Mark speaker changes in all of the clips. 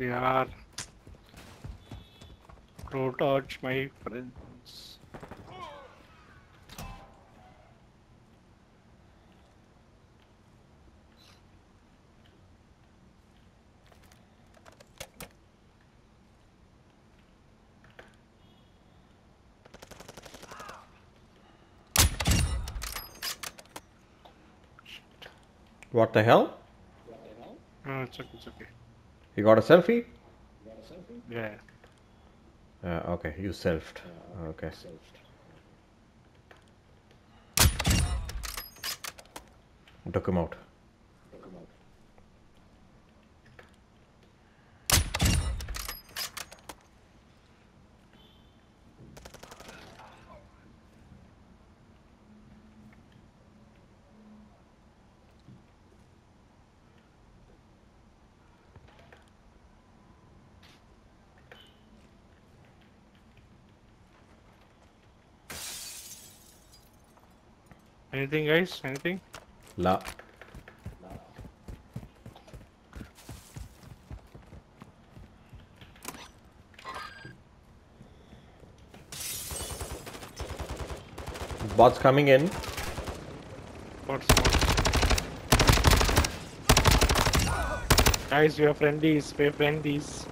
Speaker 1: यार Protouch, my friends.
Speaker 2: What the hell?
Speaker 1: No, ah, it's okay, it's okay.
Speaker 2: You got a selfie? Got a selfie?
Speaker 1: Yeah.
Speaker 2: Uh, okay, you selfed. Okay. Selfed. Took him out.
Speaker 1: Anything, guys? Anything?
Speaker 2: La. Bots coming in.
Speaker 1: What? Guys, we are friendlies. We are friendlies.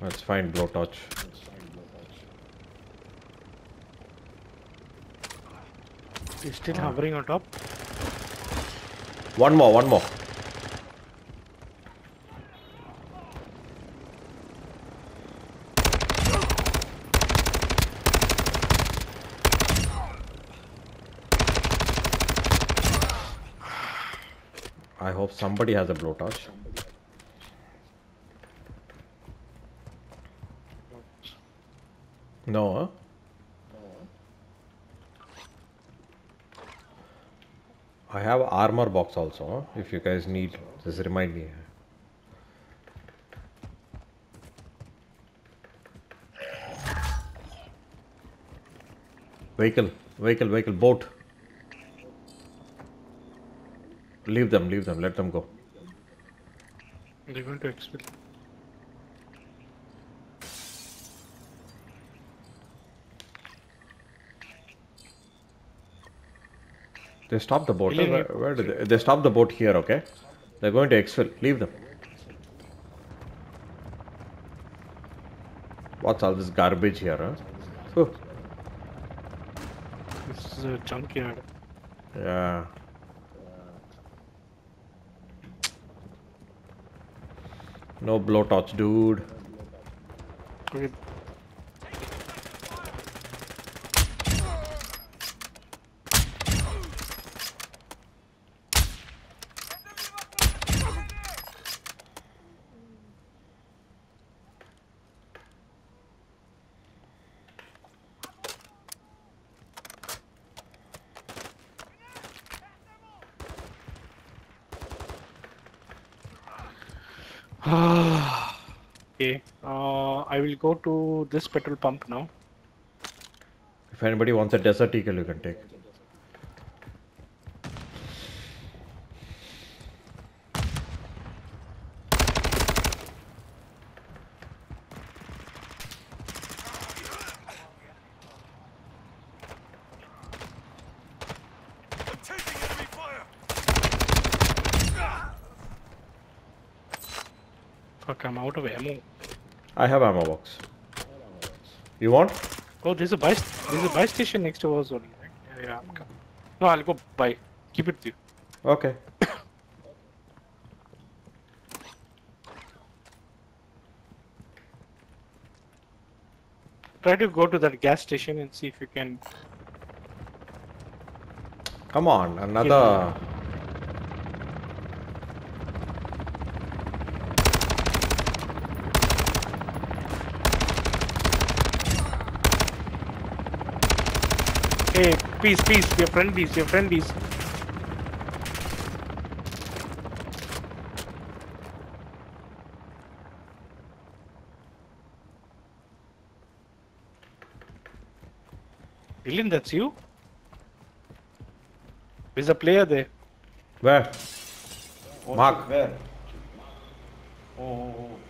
Speaker 2: Let's find blowtorch.
Speaker 1: He's still ah. hovering on top.
Speaker 2: One more, one more. I hope somebody has a blowtorch. No, huh? I have armor box also. If you guys need, just remind me. Vehicle, vehicle, vehicle, boat. Leave them, leave them, let them go.
Speaker 1: They're going to exfil.
Speaker 2: They stopped the boat. Where, where did they? They stopped the boat here. Okay, they're going to exfil. Leave them. What's all this garbage here? Huh?
Speaker 1: This is a junkyard.
Speaker 2: Yeah. No blowtorch, dude.
Speaker 1: Okay. okay. Uh, I will go to this petrol pump now.
Speaker 2: If anybody wants a desert eagle, you can take.
Speaker 3: Taking enemy fire!
Speaker 1: Fuck, I'm out of ammo.
Speaker 2: I have ammo box. You want?
Speaker 1: Oh, there's a buy. There's a buy station next to us only. Right? Yeah, yeah. I'm coming. No, I'll go buy. Keep it with you.
Speaker 2: Okay.
Speaker 1: Try to go to that gas station and see if you can.
Speaker 2: Come on, another.
Speaker 1: Hey, peace, peace. Your friend your friend. Dylan, that's you? There's a player there.
Speaker 2: Where? Mark.
Speaker 4: Where? oh. oh, oh.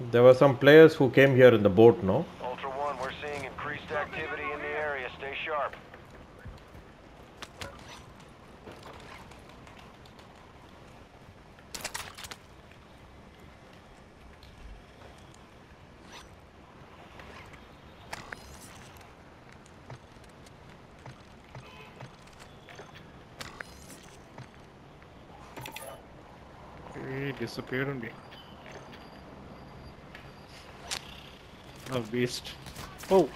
Speaker 2: There were some players who came here in the boat, no?
Speaker 3: Ultra One, we're seeing increased activity in the area. Stay sharp.
Speaker 1: He disappeared on me. Oh, A waste. Oh,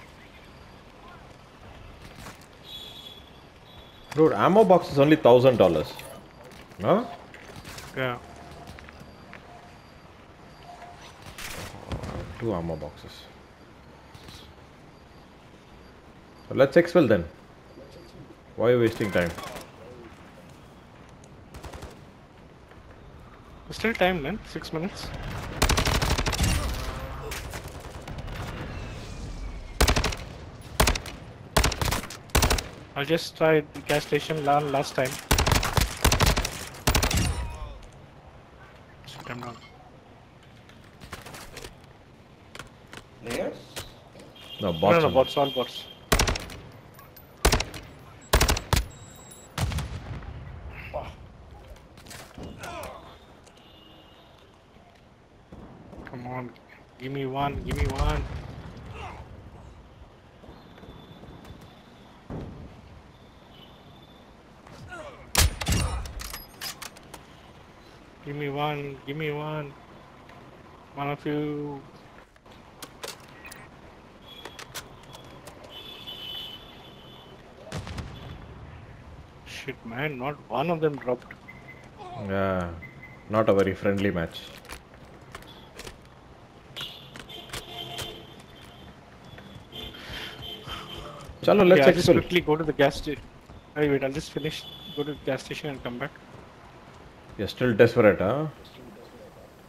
Speaker 2: Dude, ammo box is only thousand dollars. Huh?
Speaker 1: yeah.
Speaker 2: Two ammo boxes. So let's exfil then. Why are you wasting time?
Speaker 1: Still time, then, Six minutes. I'll just try the gas station last time. Shoot him down.
Speaker 4: Players?
Speaker 2: No, bots.
Speaker 1: No,
Speaker 2: bots.
Speaker 1: no, bots, all bots. Come on, give me one, give me one. Give me one, give me one. One of you. Shit, man, not one of them dropped.
Speaker 2: Yeah, not a very friendly match. Chalo, let's
Speaker 1: yeah, I'll just quickly go to the gas station. Wait, I'll just finish, go to the gas station and come back.
Speaker 2: You're still desperate, huh?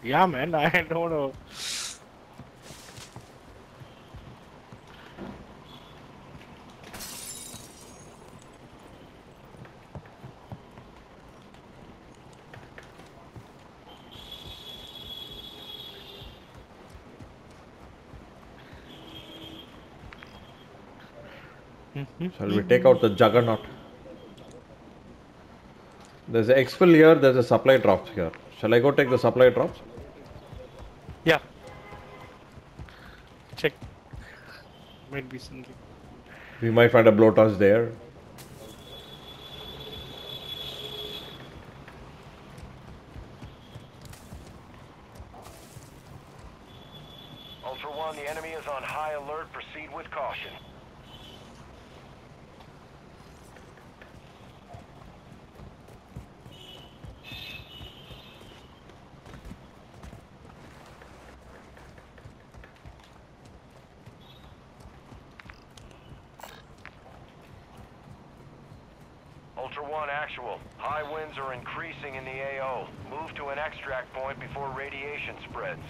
Speaker 1: Yeah, man, I don't know.
Speaker 2: Shall we take out the juggernaut? There's a exfil here, there's a supply drop here. Shall I go take the supply drops?
Speaker 1: Yeah. Check. Might be something.
Speaker 2: We might find a blowtorch there.
Speaker 3: Ultra One, the enemy is on high alert. Proceed with caution. Ultra One, actual. High winds are increasing in the AO. Move to an extract point before radiation spreads.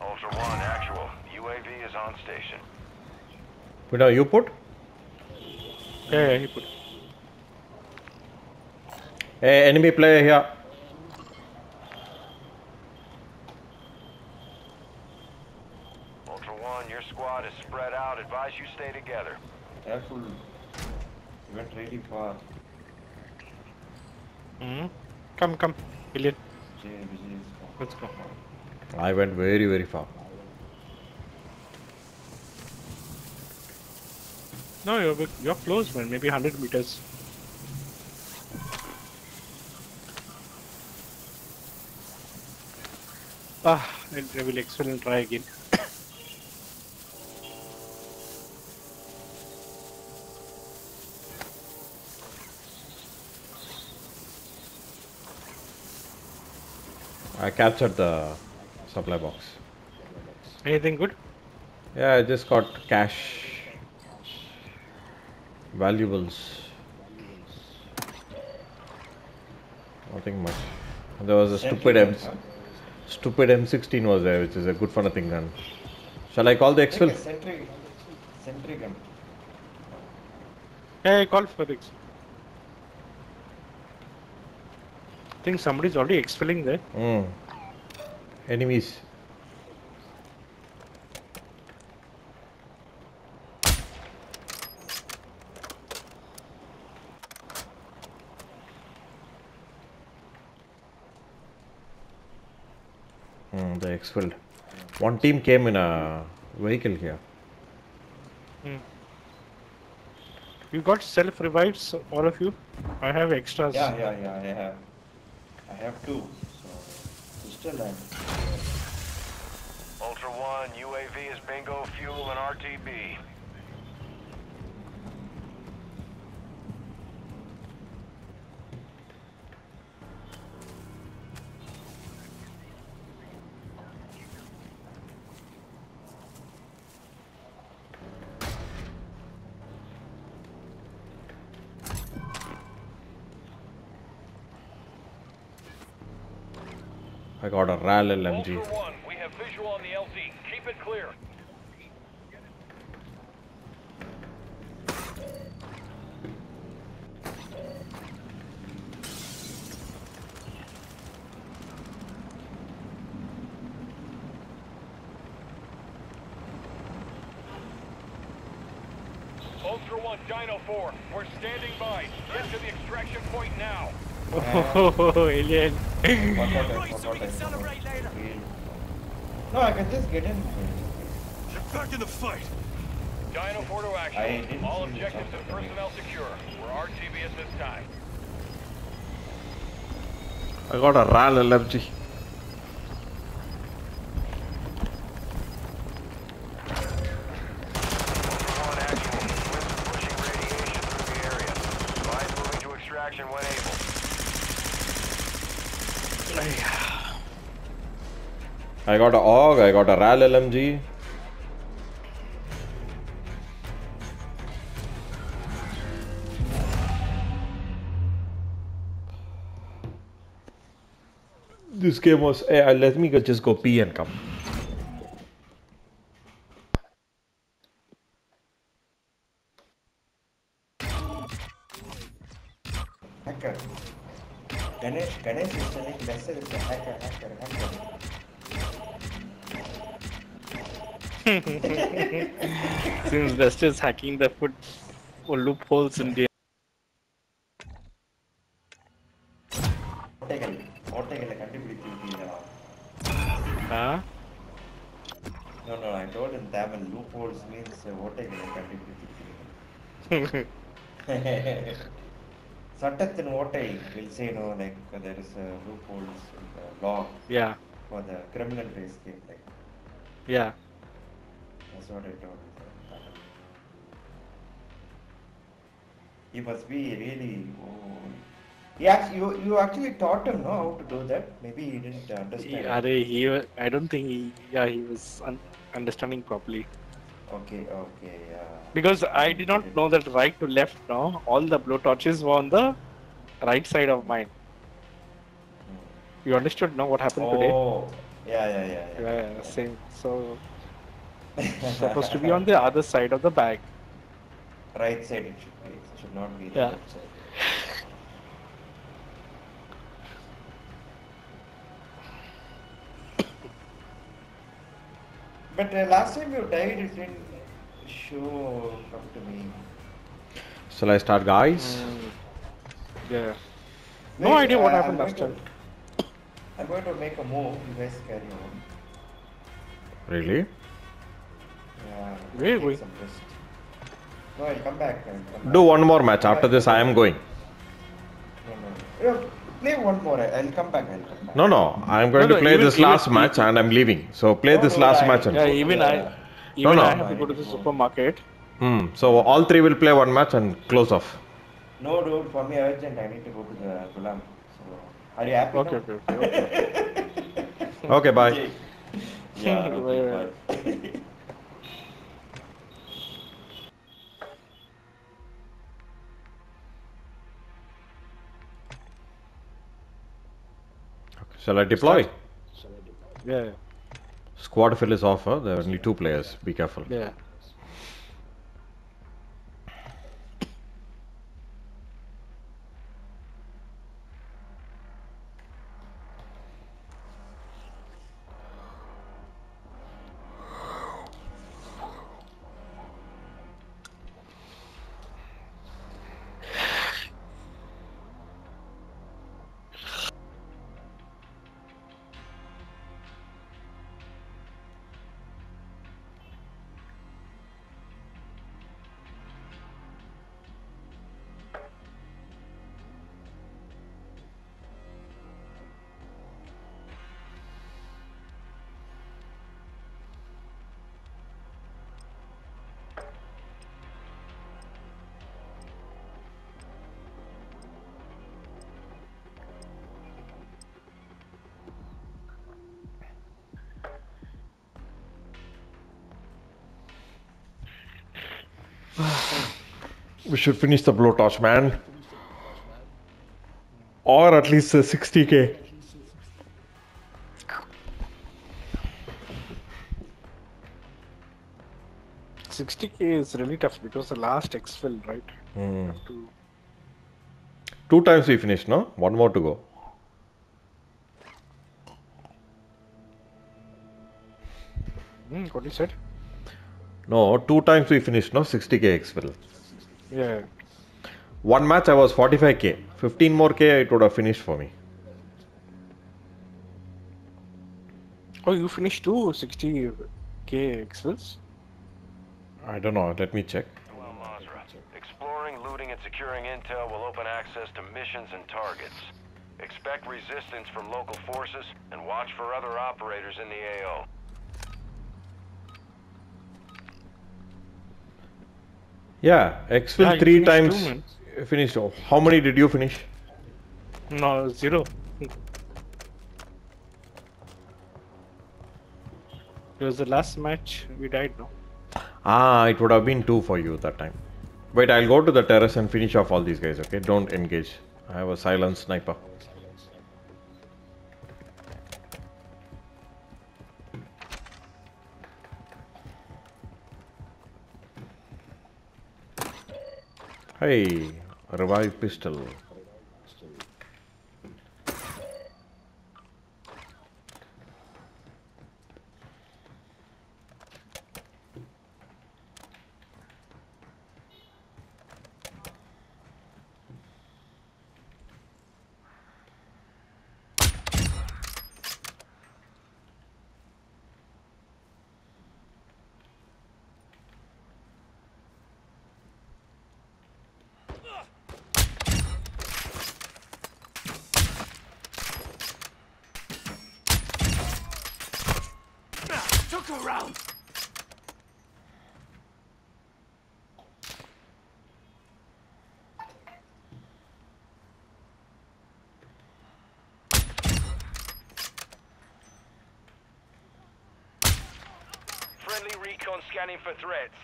Speaker 3: Ultra One, actual. UAV is on station.
Speaker 2: But now you put?
Speaker 1: Yeah, yeah, he put.
Speaker 2: Hey, enemy player here.
Speaker 3: Ultra One, your squad is spread out. Advise you stay together.
Speaker 4: Careful. You went really far.
Speaker 1: hmm Come, come, Billion.
Speaker 4: Vijay, Vijay is gone.
Speaker 1: Let's go.
Speaker 2: I went very, very far.
Speaker 1: No, you're, you're close, man. Maybe 100 meters. Ah, I will excellent try again.
Speaker 2: I captured the supply box.
Speaker 1: Anything good?
Speaker 2: Yeah, I just got cash Valuables. Nothing much. There was a stupid M stupid M16 was there, which is a good for nothing gun. Shall I call the
Speaker 4: Take a
Speaker 2: exfil?
Speaker 4: sentry, sentry gun.
Speaker 1: Yeah, I called for this. I think somebody's already exfilling there.
Speaker 2: Mm. Enemies. They exfilled. One team came in a vehicle here. Hmm.
Speaker 1: You got self revives, all of you? I have extras.
Speaker 4: Yeah, yeah, yeah, I have. I have two. So, pistol and.
Speaker 3: Ultra One, UAV is bingo, fuel, and RTB.
Speaker 2: Got a RAL LMG.
Speaker 3: We have visual on the LZ. Keep it clear. Ultra One, Dino 4, we're standing by. Get to the extraction point now.
Speaker 1: Oh, alien.
Speaker 4: What what I forgot I forgot. No, I can just get in.
Speaker 5: Get back in the fight.
Speaker 3: Dino 4 to
Speaker 4: I
Speaker 3: action. All objectives and personnel secure. We're RTB at this time.
Speaker 2: I got a RAL LMG.
Speaker 3: Ultra One actual. Winds are pushing radiation through the area. Advise moving to extraction when able.
Speaker 2: I got a AUG, I got a RAL LMG. This game was. Hey, let me go, just go pee and come.
Speaker 4: Ganesh, Ganesh is hacker.
Speaker 1: Since Lester is hacking the foot or loopholes in game.
Speaker 4: ஓட்டைகள் ஓட்டைகளை கண்டுபிடித்திருக்கீங்களா
Speaker 1: Huh?
Speaker 4: No, no, I told in Tamil loopholes means uh, ஓட்டைகளை கண்டுபிடித்திருக்கீங்க சட்டத்தின் ஓட்டை will say no like uh, there is a loopholes in the law
Speaker 1: yeah,
Speaker 4: for the criminal race game like
Speaker 1: yeah.
Speaker 4: that's what I told in He must be really oh. he act- you, you actually taught him no how to do that maybe he didn't understand
Speaker 1: are he, I don't think he, yeah, he was un- understanding properly.
Speaker 4: okay okay yeah
Speaker 1: Because I did not know that right to left, no? All the blowtorches were on the right side of mine. Hmm. You understood, no? What happened today?
Speaker 4: oh yeah yeah yeah, yeah.
Speaker 1: Yeah, same. So, supposed to be on the other side of the bag.
Speaker 4: right side it should be. It should not be the
Speaker 1: Yeah.
Speaker 4: left side. But uh, last time you died, it didn't show come to me.
Speaker 2: Shall I start, guys?
Speaker 1: Mm, yeah. No
Speaker 4: Wait,
Speaker 1: idea what
Speaker 4: uh,
Speaker 1: happened last time.
Speaker 4: to- I'm going to make a move. You guys carry on.
Speaker 2: Really?
Speaker 4: Yeah.
Speaker 1: Where
Speaker 4: take
Speaker 1: we-
Speaker 4: some rest. No, I'll come back. I'll come
Speaker 2: Do
Speaker 4: back.
Speaker 2: one more match. After this, I am going.
Speaker 4: No, no. no. Play one more. I'll come back. I'll come back.
Speaker 2: No, no. I am going
Speaker 1: No,
Speaker 2: to
Speaker 1: no,
Speaker 2: play
Speaker 1: even-
Speaker 2: this last
Speaker 1: even-
Speaker 2: match and I'm leaving. So play
Speaker 4: No,
Speaker 2: this
Speaker 4: no,
Speaker 2: last
Speaker 4: I-
Speaker 2: match. And,
Speaker 1: Yeah, even I,
Speaker 4: Yeah.
Speaker 1: even
Speaker 2: no.
Speaker 1: I have to go to the supermarket.
Speaker 2: Hmm. So all three will play one match and close off.
Speaker 4: No, dude. For me, urgent. I need to go to the Gulam. So, are you happy?
Speaker 1: Okay,
Speaker 4: now?
Speaker 1: okay, okay. okay.
Speaker 2: Okay, bye.
Speaker 4: Yeah,
Speaker 1: Bye,
Speaker 4: okay,
Speaker 1: bye.
Speaker 4: bye.
Speaker 2: Shall I deploy?
Speaker 1: Yeah,
Speaker 2: Squad fill is off. Huh? There are only two players. Be careful.
Speaker 1: yeah.
Speaker 2: We should finish the blowtorch, man. Or at least uh, 60k.
Speaker 1: Sixty k is really tough because the last X exfil, right?
Speaker 2: Hmm.
Speaker 1: To
Speaker 2: Two times we finished, no? One more to go.
Speaker 1: hmm, what you said?
Speaker 2: No, two times we finished, no? 60k exfil.
Speaker 1: Yeah.
Speaker 2: One match I was 45k. 15 more k it would have finished for me.
Speaker 1: Oh, you finished two Sixty k exfils?
Speaker 2: I don't know. Let me check.
Speaker 3: Well, Mazrah. Exploring, looting, and securing intel will open access to missions and targets. Expect resistance from local forces and watch for other operators in the AO.
Speaker 2: Yeah, exfil
Speaker 1: Yeah,
Speaker 2: three times.
Speaker 1: two,
Speaker 2: finished. Oh, How many did you finish?
Speaker 1: No, zero. It was the last match we died, no?
Speaker 2: Ah, it would have been two for you that time. Wait, I'll go to the terrace and finish off all these guys, okay? Don't engage. I have a silent sniper. Hey, revive pistol.
Speaker 5: Took a round.
Speaker 3: Friendly recon scanning for threats.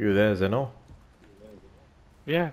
Speaker 2: You there, Zeno?
Speaker 1: Yeah.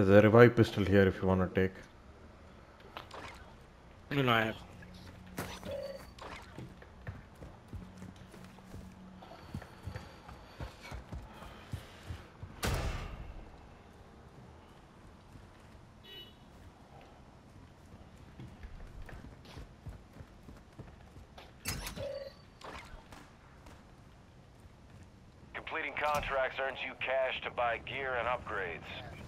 Speaker 2: There's a revive pistol here if you want to take.
Speaker 1: No, no, I have.
Speaker 3: Completing contracts earns you cash to buy gear and upgrades.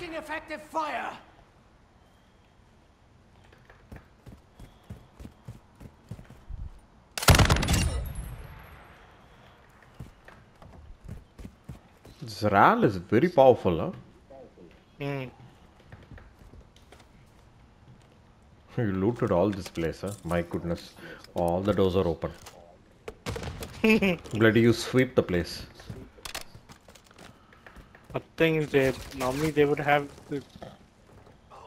Speaker 5: Taking effective fire!
Speaker 2: This RAL is very powerful, huh?
Speaker 1: Mm.
Speaker 2: You looted all this place, huh? My goodness. All the doors are open. Bloody you sweep the place.
Speaker 1: Thing is that normally they would have the,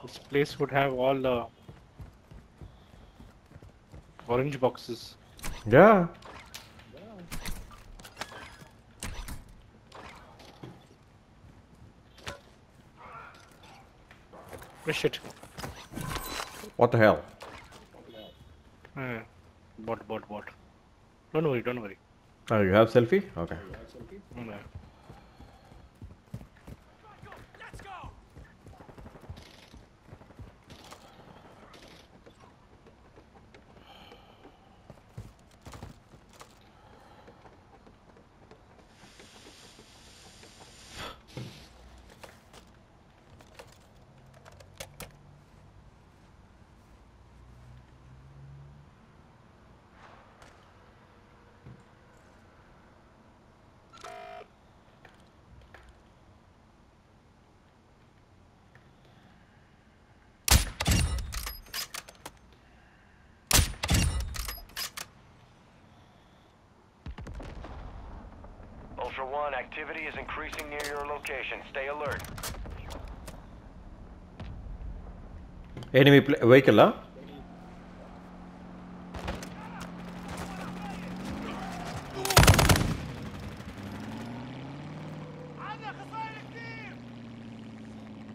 Speaker 1: this place would have all the orange boxes.
Speaker 2: Yeah.
Speaker 1: Shit.
Speaker 2: What the hell?
Speaker 1: Uh, bot, bot, bot. Don't worry, don't worry.
Speaker 2: Oh, you have selfie? Okay.
Speaker 1: No.
Speaker 3: Ultra One, activity is increasing near your location. Stay alert.
Speaker 2: Enemy vehicle, huh?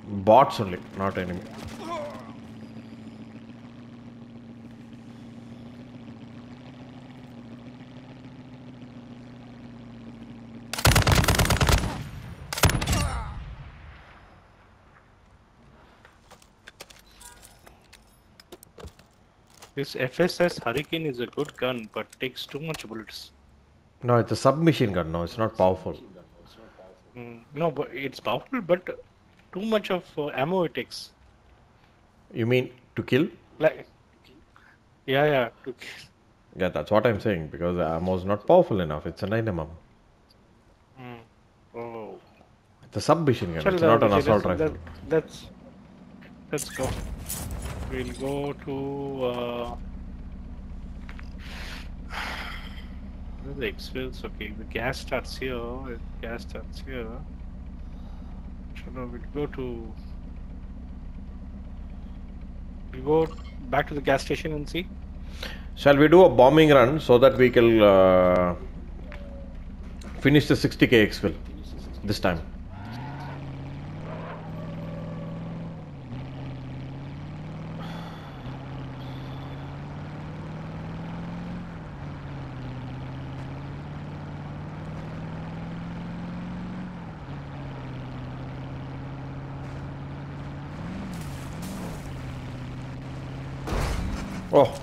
Speaker 2: Bots only, not enemy.
Speaker 1: This FSS Hurricane is a good gun, but takes too much bullets.
Speaker 2: No, it's a submachine gun. No, it's not powerful.
Speaker 1: Mm, no, but it's powerful, but too much of uh, ammo it takes.
Speaker 2: You mean to kill?
Speaker 1: Like, Yeah, yeah. to- kill.
Speaker 2: Yeah, that's what I'm saying because the ammo is not powerful enough. It's a 9 mm.
Speaker 1: Oh.
Speaker 2: It's a submachine gun.
Speaker 1: Chal,
Speaker 2: It's not an assault rifle.
Speaker 1: let- let's let's go. We'll go to uh, the exfils. Okay, the gas starts here. uh, Gas starts here. So now we'll go to. We go back to the gas station and see.
Speaker 2: Shall we do a bombing run so that we can uh, finish the 60k exfil this time? Oh,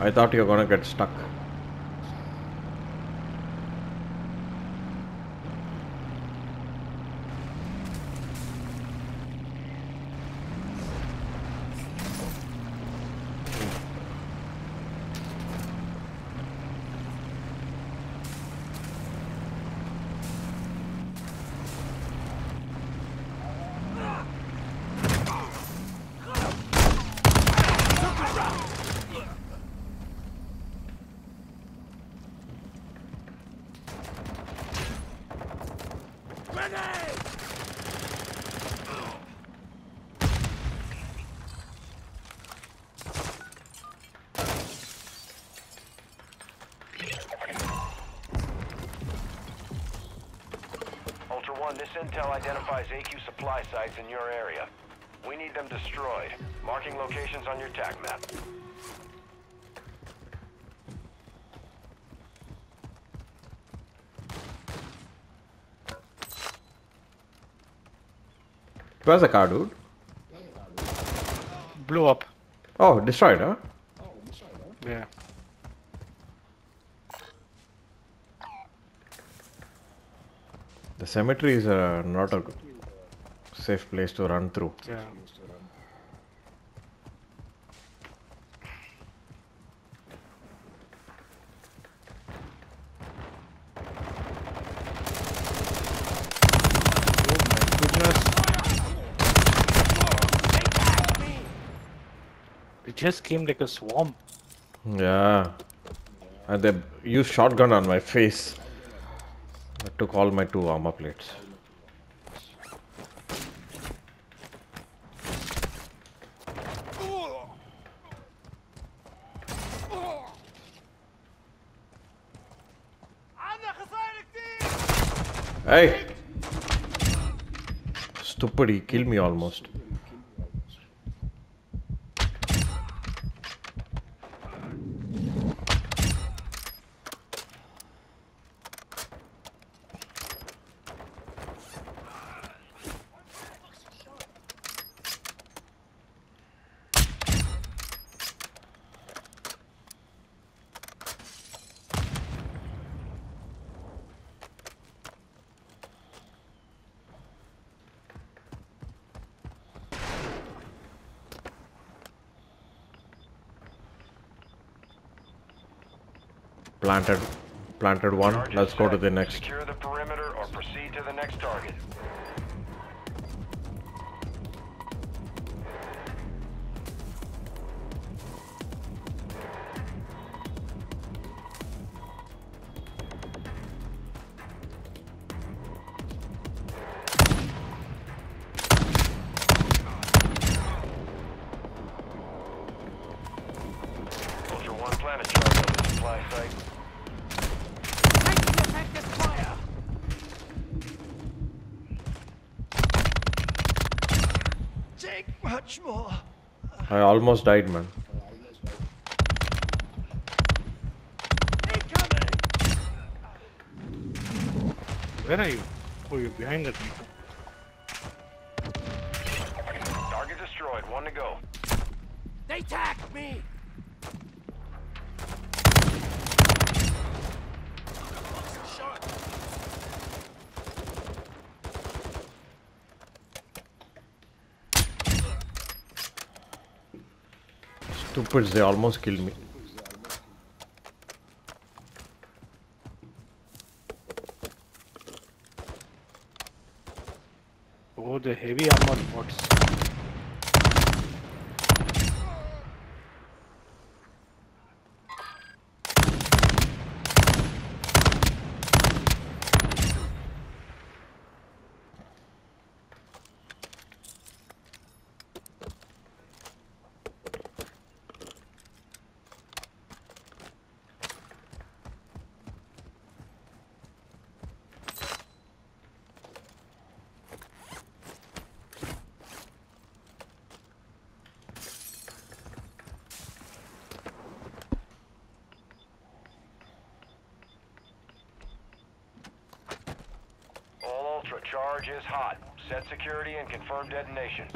Speaker 2: I thought you were gonna get stuck.
Speaker 5: Grenade!
Speaker 3: Ultra One, this intel identifies AQ supply sites in your area. We need them destroyed. Marking locations on your TAC map.
Speaker 2: Where's the car, dude?
Speaker 1: Blew up.
Speaker 2: Oh, destroyed, huh?
Speaker 1: Yeah.
Speaker 2: The cemetery is uh, not a safe place to run through.
Speaker 1: Yeah. Oh my goodness. It just came like a swarm.
Speaker 2: Yeah. And they used shotgun on my face. I took all my two armor plates. Hey! Stupid, he killed me almost. Planted, planted one. Let's go to the next. Almost died, man.
Speaker 1: Where are you? Oh, you're behind that people.
Speaker 3: Target destroyed. One to go.
Speaker 5: They tagged me!
Speaker 2: Stupids, they almost killed me.
Speaker 1: Oh, the heavy armor bots.
Speaker 3: All Ultra, charge is hot. Set security and confirm detonation.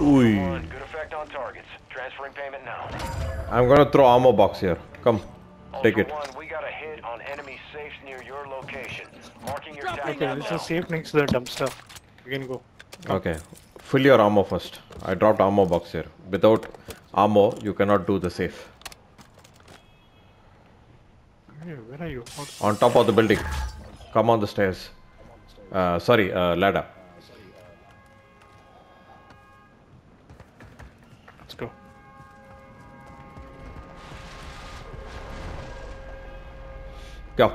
Speaker 2: Ooh.
Speaker 3: One, good effect on targets. Transferring payment now.
Speaker 2: I'm gonna throw ammo box here. Come, take it.
Speaker 3: One, we got a hit on enemy safes near your location. Marking your
Speaker 5: Okay,
Speaker 3: tag
Speaker 1: Okay,
Speaker 3: map
Speaker 1: this is safe next to the dumpster. We can go.
Speaker 2: Okay, fill your ammo first. I dropped ammo box here. Without ammo, you cannot do the safe.
Speaker 1: Hey, where are you? How-
Speaker 2: On top of the building. Come on the stairs. Uh, sorry, uh, ladder.
Speaker 1: Go.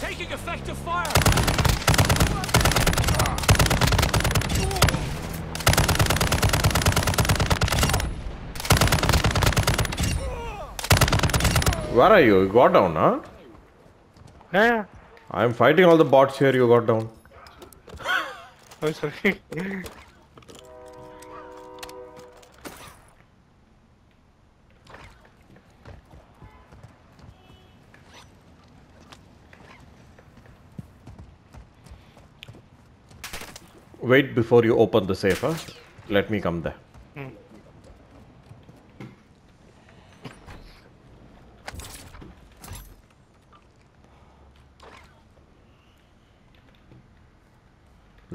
Speaker 5: Taking effective fire!
Speaker 2: Where are you? You got down, huh?
Speaker 1: Yeah.
Speaker 2: I'm fighting all the bots here. You got down.
Speaker 1: Oh, sorry.
Speaker 2: Wait before you open the safe, huh? Let me come there.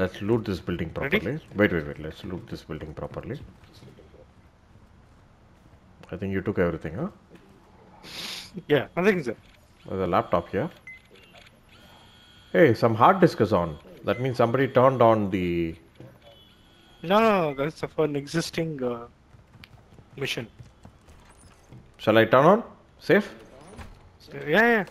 Speaker 2: Let's loot this building
Speaker 1: Ready?
Speaker 2: properly. Wait, wait, wait. Let's loot this building properly. I think you took everything, huh?
Speaker 1: yeah, nothing's there.
Speaker 2: There's a laptop here. Hey, some hard disk is on. That means somebody turned on the.
Speaker 1: No, no, no, that's for an existing uh, mission.
Speaker 2: Shall I turn on? Safe?
Speaker 1: Yeah, yeah.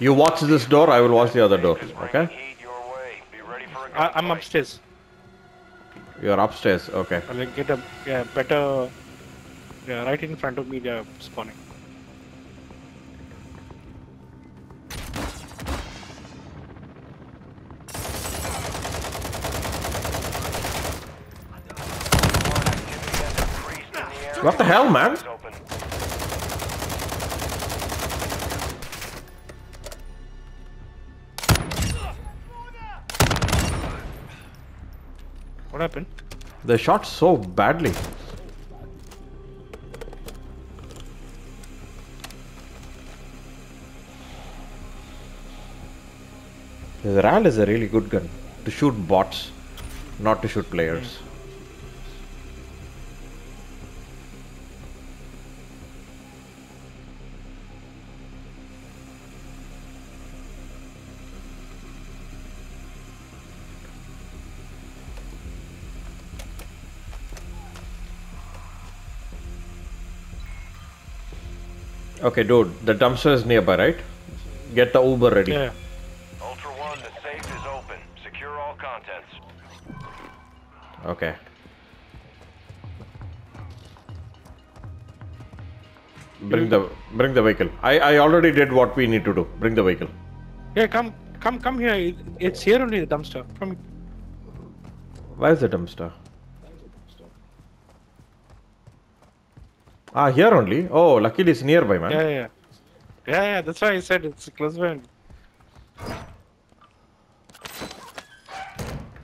Speaker 2: You watch this door, I will watch the other door. Okay?
Speaker 3: heat your way. Be ready for a
Speaker 1: I, I'm upstairs.
Speaker 2: You're upstairs. Okay.
Speaker 1: I'll get a yeah, better. Yeah, right in front of me, they're spawning.
Speaker 3: Activity has increased in the area.
Speaker 2: What the hell, man?
Speaker 1: Happened?
Speaker 2: They shot so badly. The RAAL is a really good gun to shoot bots, not to shoot players. Okay, dude, the dumpster is nearby, right? Get the Uber ready.
Speaker 1: Yeah.
Speaker 3: Ultra One, the safe is open. Secure all contents.
Speaker 2: Okay. Bring the bring the vehicle. I I already did what we need to do. Bring the vehicle.
Speaker 1: Yeah, come, come, come here. It's here only the dumpster. Come.
Speaker 2: Where's the dumpster? Ah, here only. Oh, luckily it's nearby, man.
Speaker 1: Yeah, yeah, yeah. Yeah. That's why I said it's close by.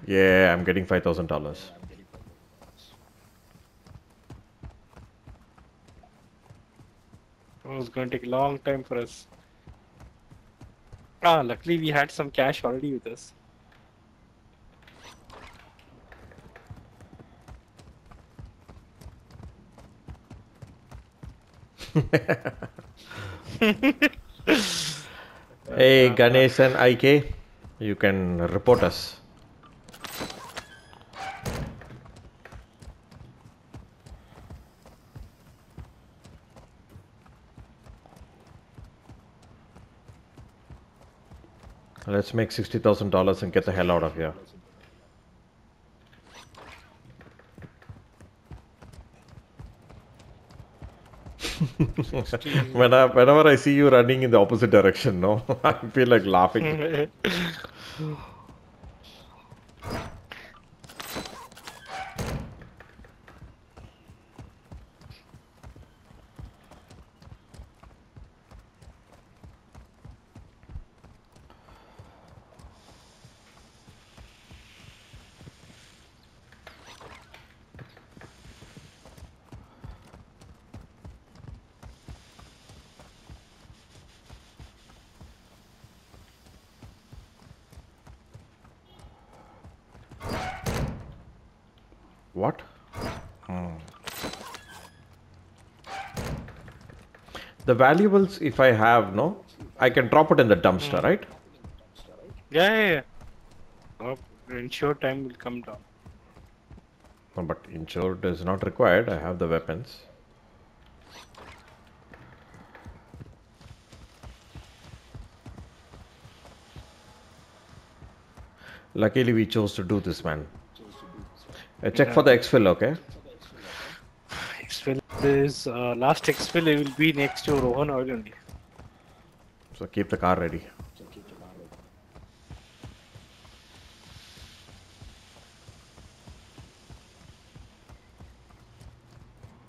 Speaker 2: Yeah, I'm getting five thousand dollars.
Speaker 1: Oh, it's going to take a long time for us. Ah, luckily we had some cash already with us.
Speaker 2: Hey, Ganesh and IK, you can report us. Let's make sixty thousand dollars and get the hell out of here. When I, whenever I see you running in the opposite direction, no, I feel like laughing. What? Hmm. The valuables, if I have, no, I can drop it in the dumpster, right?
Speaker 1: yeah, yeah, yeah. Oh, ensure time will come down.
Speaker 2: No, but insured is not required. I have the weapons. Luckily, we chose to do this, man. Uh, check for the exfil, okay?
Speaker 1: Exfil is uh, last exfil will be next to Rohan Oil only.
Speaker 2: So keep the car ready.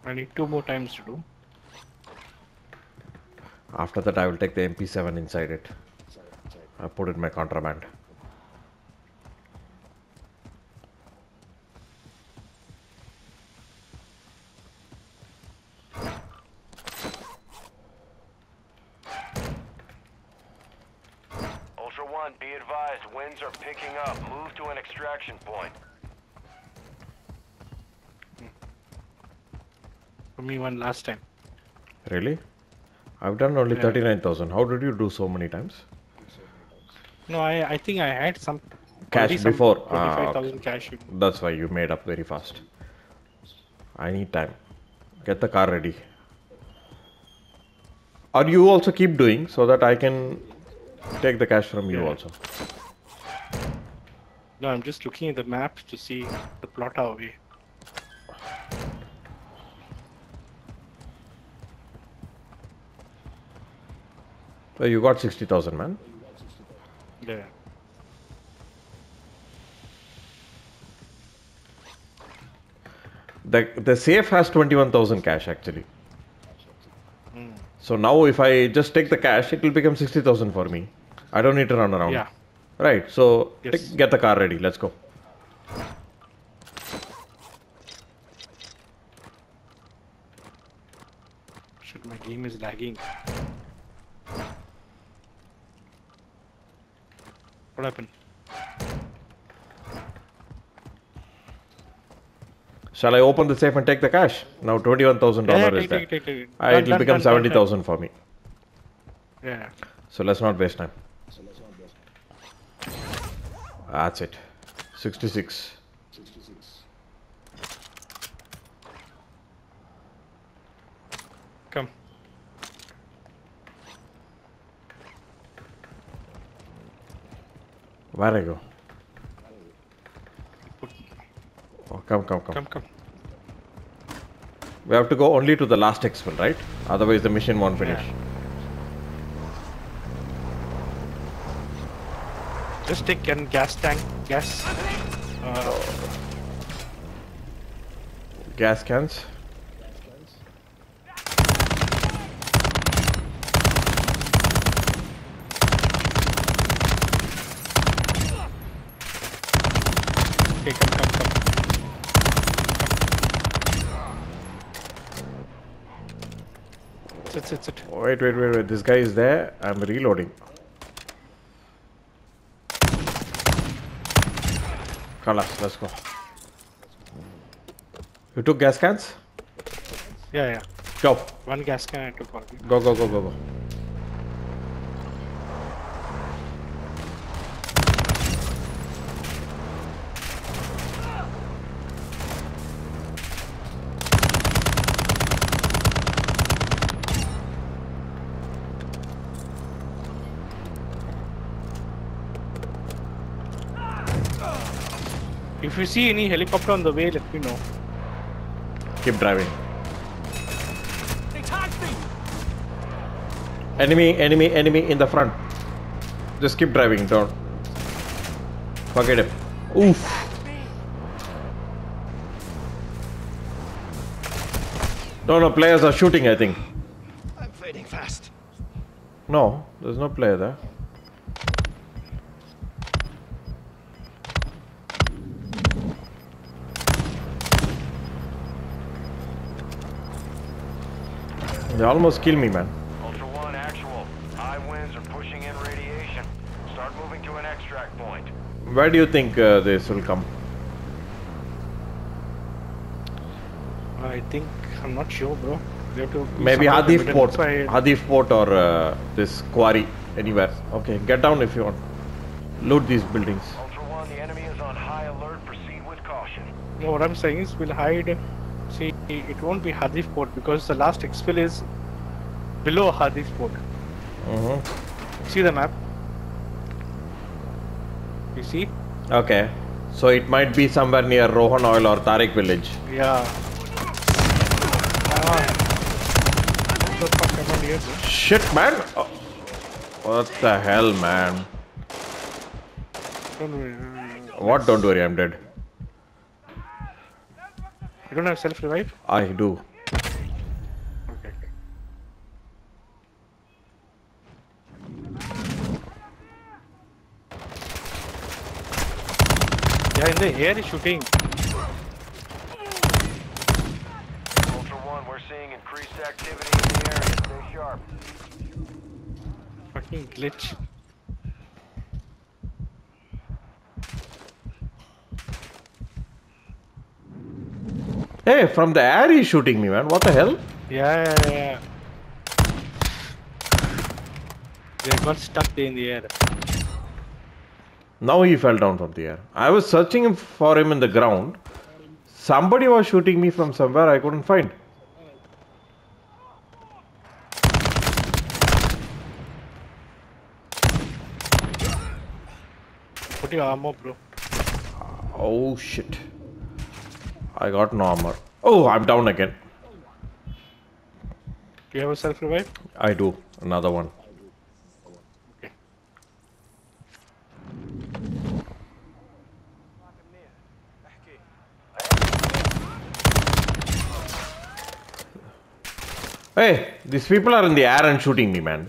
Speaker 1: I need two more times to do.
Speaker 2: After that, I will take the MP7 inside it. I put it in my contraband.
Speaker 3: Ultra One, be advised, winds are picking up. Move to an extraction point.
Speaker 1: For me, one last time.
Speaker 2: Really? I've done only
Speaker 1: Yeah.
Speaker 2: 39,000. How did you do so many times?
Speaker 1: No, I I think I had some
Speaker 2: Cash
Speaker 1: some
Speaker 2: before. Ah,
Speaker 1: Twenty-five thousand cash.
Speaker 2: That's why you made up very fast. I need time. Get the car ready. Or you also keep doing so that I can take the cash from you
Speaker 1: Yeah.
Speaker 2: also.
Speaker 1: No, I'm just looking at the map to see the plot away.
Speaker 2: So you got 60,000, man.
Speaker 1: Yeah.
Speaker 2: The, the safe has 21,000 cash actually. So now if I just take the cash, it will become 60,000 for me. I don't need to run around.
Speaker 1: Yeah.
Speaker 2: Right. So
Speaker 1: Yes.
Speaker 2: take- get the car ready. Let's go.
Speaker 1: Shit, my game is lagging. What happened?
Speaker 2: Shall I open the safe and take the cash? Now $21,000
Speaker 1: Yeah,
Speaker 2: is there.
Speaker 1: take, take.
Speaker 2: Uh, it will
Speaker 1: done,
Speaker 2: become
Speaker 1: done, done, done.
Speaker 2: 70,000 for me.
Speaker 1: Yeah.
Speaker 2: So let's not waste time. That's it. 66.
Speaker 1: Come.
Speaker 2: Where I go? Oh, come, come, come.
Speaker 1: Come, come.
Speaker 2: We have to go only to the last exfil, right? Otherwise the mission won't finish.
Speaker 1: Yeah. Just take an gas tank, gas. Uh,
Speaker 2: Gas cans.
Speaker 1: Okay, come, come, come. Sit, sit, sit.
Speaker 2: Oh, wait, wait, wait, wait. This guy is there. I'm reloading. Kalas, let's go. You took gas cans?
Speaker 1: Yeah, yeah.
Speaker 2: Go.
Speaker 1: One gas can I took already.
Speaker 2: Go, go, go, go, go.
Speaker 1: If you see any helicopter on the way, let me know.
Speaker 2: Keep driving.
Speaker 5: They tagged me!
Speaker 2: Enemy, enemy, enemy in the front. Just keep driving, don't. Forget it. Oof. No, no, players are shooting, I think.
Speaker 5: I'm fading fast.
Speaker 2: No, there's no player there. They almost kill me, man.
Speaker 3: Ultra One, actual. High winds are pushing in radiation. Start moving to an extract point.
Speaker 2: Where do you think uh, this will come?
Speaker 1: I think I'm not sure, bro. We have to
Speaker 2: Maybe
Speaker 1: somewhere
Speaker 2: Hadif. Port. Hadif Port or uh, this quarry, anywhere. Okay, get down if you want. Loot these buildings.
Speaker 3: Ultra One, the enemy is on high alert. Proceed with caution.
Speaker 1: No, what I'm saying is we'll hide. See, it won't be Hadif Port because the last exfil is below Hadif Port.
Speaker 2: Mm-hmm.
Speaker 1: See the map? You see?
Speaker 2: Okay. So it might be somewhere near Rohan Oil or Taraq village.
Speaker 1: Yeah. Ah. What the fuck am I here, bro?
Speaker 2: Shit, man! Oh, What the hell, man?
Speaker 1: Don't worry. uh,
Speaker 2: What? Don't worry, I'm dead.
Speaker 1: You don't have self revive?
Speaker 2: I do.
Speaker 1: Okay. okay. Yeah, in the air is shooting.
Speaker 3: Ultra One, we're seeing increased activity in the area. Stay sharp.
Speaker 1: Fucking glitch.
Speaker 2: Hey, from the air he's shooting me, man. What the hell?
Speaker 1: Yeah, yeah, yeah. They got stuck in the air.
Speaker 2: Now he fell down from the air. I was searching for him in the ground. Somebody was shooting me from somewhere I couldn't find.
Speaker 1: Put your armor, bro.
Speaker 2: Oh shit. I got no armor. Oh, I'm down again.
Speaker 1: Do you have a self revive?
Speaker 2: I do. Another one.
Speaker 1: Okay.
Speaker 2: Hey, these people are in the air and shooting me, man.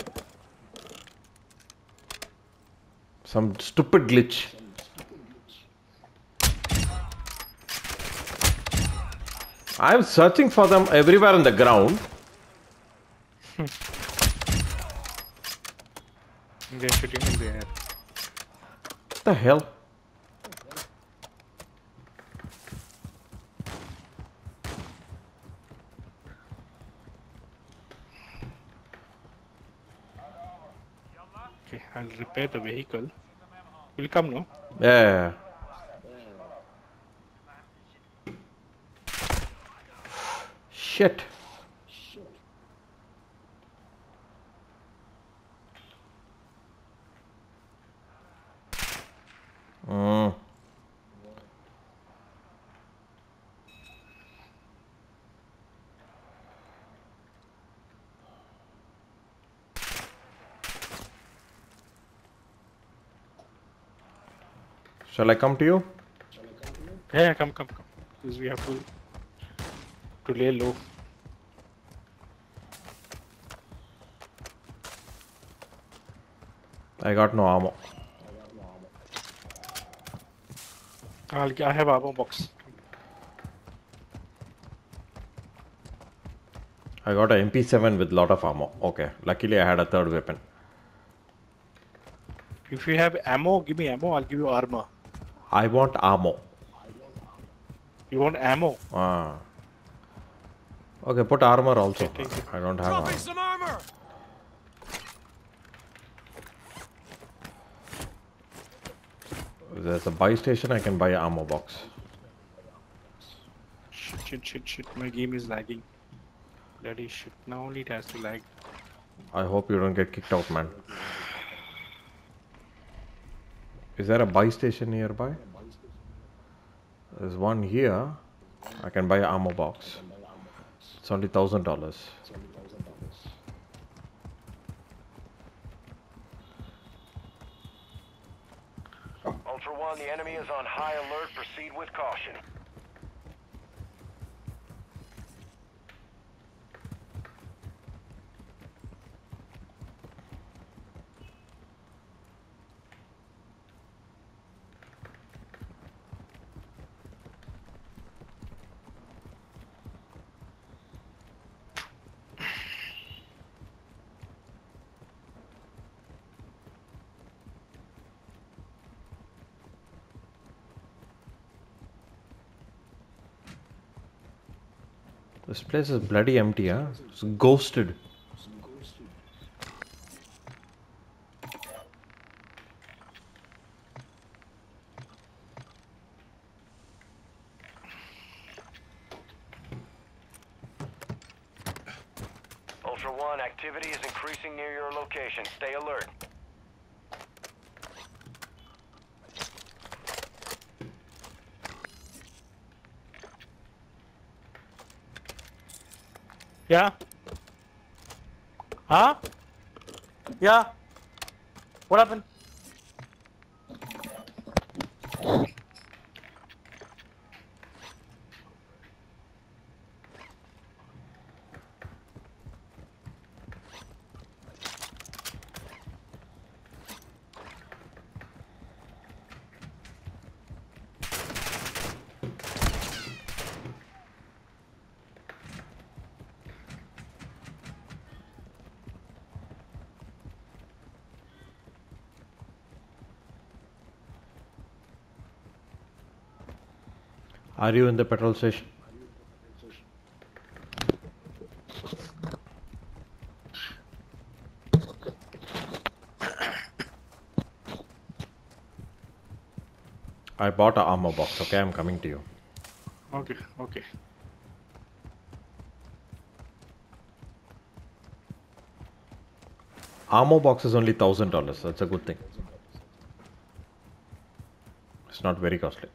Speaker 2: Some stupid glitch. I'm searching for them everywhere on the ground.
Speaker 1: They're shooting in the air.
Speaker 2: What the hell?
Speaker 1: Okay, I'll repair the vehicle. Will come, no?
Speaker 2: Yeah. shit. shit. Mm. Shall I come to you?
Speaker 1: Yeah, come, come, come. Because we have to to lay low.
Speaker 2: I got no ammo.
Speaker 1: I'll, I have ammo box.
Speaker 2: I got a MP7 with lot of ammo. Okay, luckily I had a third weapon.
Speaker 1: If you have ammo, give me ammo. I'll give you armor.
Speaker 2: I want ammo.
Speaker 1: You want ammo?
Speaker 2: Ah. Okay, put armor also.
Speaker 1: Okay, take it.
Speaker 2: I don't have armor.
Speaker 5: some armor!
Speaker 2: If there's a buy station, I can buy a ammo box.
Speaker 1: Shit, shit, shit, shit. My game is lagging. Bloody shit. Now only it has to lag.
Speaker 2: I hope you don't get kicked out, man. Is there a buy station nearby? There's one here. I can buy an ammo box. It's only thousand dollars.
Speaker 3: Ultra One, the enemy is on high alert. Proceed with caution.
Speaker 2: This place is bloody empty, huh? It's ghosted.
Speaker 3: Ultra One, activity is increasing near your location. Stay alert.
Speaker 1: Yeah? Huh? Yeah? What happened?
Speaker 2: Are you in the petrol station? I bought a armor box. Okay, I'm coming to you.
Speaker 1: Okay, okay.
Speaker 2: Armor box is only thousand dollars. That's a good thing. It's not very costly.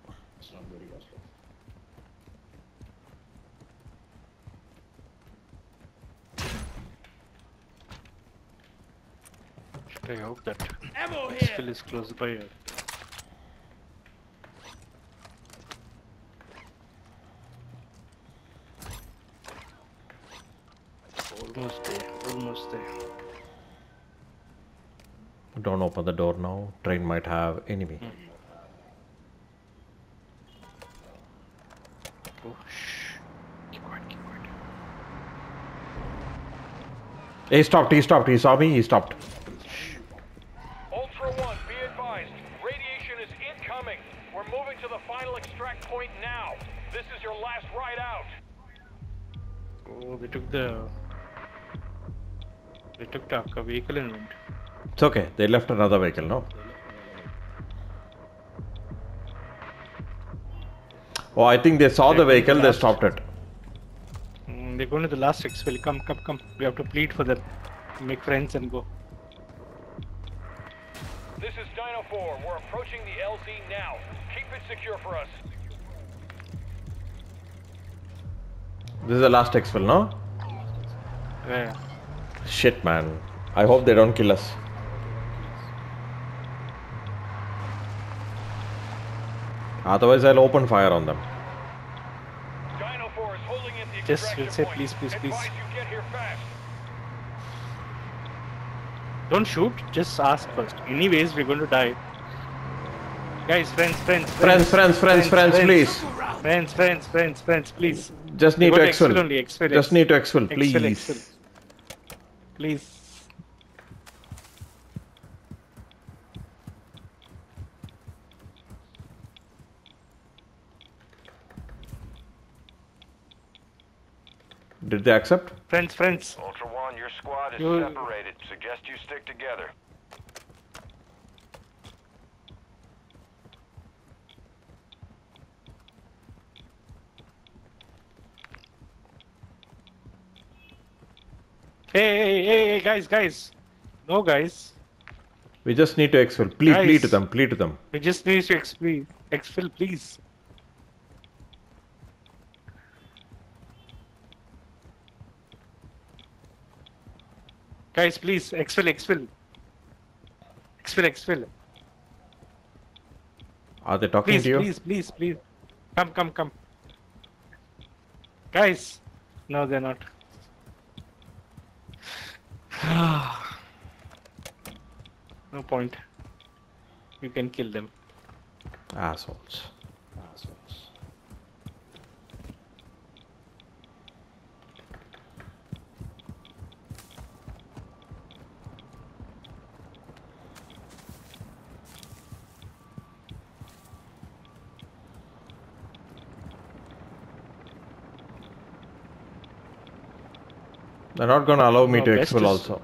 Speaker 1: I hope that
Speaker 5: Ammo
Speaker 1: it
Speaker 5: here!
Speaker 1: still is close by. uh, Almost there, almost there.
Speaker 2: Don't open the door now. Train might have enemy.
Speaker 1: Oh, shh. Keep quiet, keep quiet.
Speaker 2: He stopped. He stopped. He saw me. He stopped.
Speaker 1: They took the Akka vehicle and went.
Speaker 2: It's okay. They left another vehicle. No. Oh, I think they saw the
Speaker 1: They're going
Speaker 2: vehicle.
Speaker 1: to
Speaker 2: They stopped it.
Speaker 1: Mm, they're going to the last exfil. Come, come, come. We have to plead for them. Make friends and go.
Speaker 3: This is Dino 4. We're approaching the LZ now. Keep it secure for us.
Speaker 2: This is the last exfil, no?
Speaker 1: Yeah.
Speaker 2: Shit, man. I hope they don't kill us. Otherwise, I'll open fire on them.
Speaker 5: Dino 4 is holding at the
Speaker 1: Just
Speaker 5: extraction
Speaker 1: will say
Speaker 5: point.
Speaker 1: please, please, please.
Speaker 5: Advise you get here fast.
Speaker 1: Don't shoot, just ask first. Anyways, we're going to die. Guys, friends, friends,
Speaker 2: Friends, friends, friends, friends, please.
Speaker 1: Friends, friends, friends, friends, please.
Speaker 2: Just need to
Speaker 1: to exfil
Speaker 2: exfil.
Speaker 1: only, exfil,
Speaker 2: Just need to exfil,
Speaker 1: Exfil,
Speaker 2: please.
Speaker 1: Exfil. Please.
Speaker 2: Did they accept?
Speaker 1: Friends, friends.
Speaker 3: Ultra One, your squad is
Speaker 1: You-
Speaker 3: separated. Suggest you stick together.
Speaker 1: Hey, hey, hey, hey, guys, guys. No, guys.
Speaker 2: We just need to exfil. Please, plead to them, plead to them.
Speaker 1: We just need to exfil, exfil, please. Guys, please, exfil, exfil. Exfil, exfil.
Speaker 2: Are they talking
Speaker 1: Please,
Speaker 2: to you?
Speaker 1: please, please, please. Come, come, come. Guys. No, they're not. No point. You can kill them.
Speaker 2: Assholes. Assholes. They're not gonna allow me
Speaker 1: No,
Speaker 2: to
Speaker 1: is-
Speaker 2: also.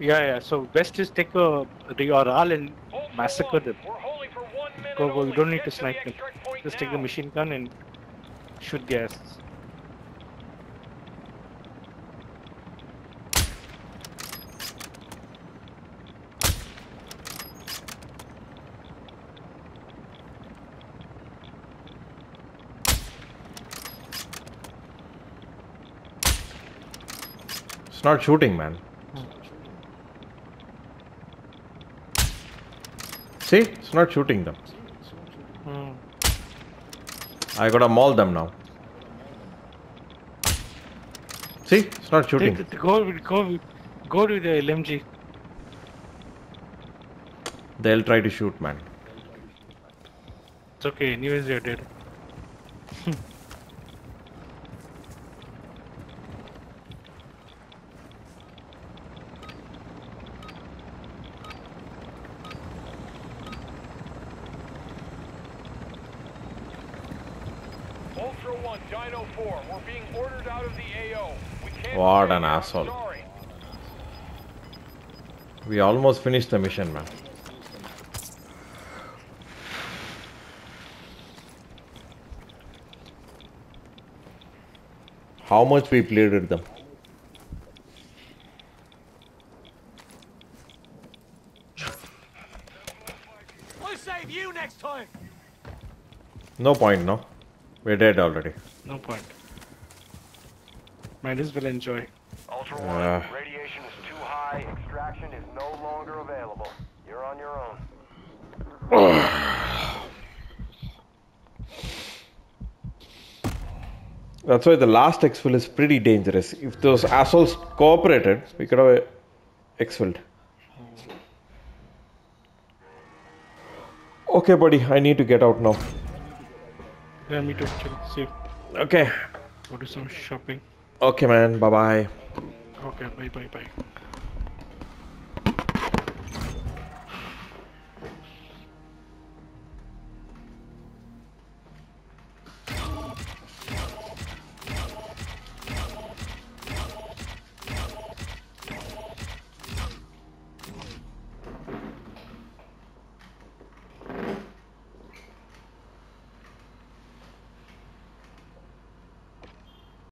Speaker 1: Yeah, yeah. So best is take a Rioral and massacre them.
Speaker 5: We're holding for one minute
Speaker 1: Go, go. You don't need to snipe them. Just take a machine gun and shoot the asses.
Speaker 2: It's not shooting, man. See? It's not shooting them.
Speaker 1: Hmm.
Speaker 2: I gotta maul them now. See? It's not shooting.
Speaker 1: Take, go, with- go, go to the LMG.
Speaker 2: They'll try to shoot, man.
Speaker 1: It's okay. Anyways, you're dead.
Speaker 5: Ultra One, Dino 4, we're being ordered out of the AO. We can't
Speaker 2: What an asshole.
Speaker 5: Sorry.
Speaker 2: We almost finished the mission, man. How much we played with them?
Speaker 5: We'll save you next time.
Speaker 2: No point, no? We're dead already.
Speaker 1: No point. Might as well enjoy.
Speaker 3: Ultra
Speaker 2: Uh.
Speaker 3: One, radiation is too high. Extraction is no longer available. You're on your own.
Speaker 2: That's why the last exfil is pretty dangerous. If those assholes cooperated, we could have exfilled. Okay, buddy, I need to get out now.
Speaker 1: Yeah, me too. Chill. See.
Speaker 2: Okay.
Speaker 1: Go do some shopping.
Speaker 2: Okay, man. Bye bye.
Speaker 1: Okay. Bye. Bye. Bye.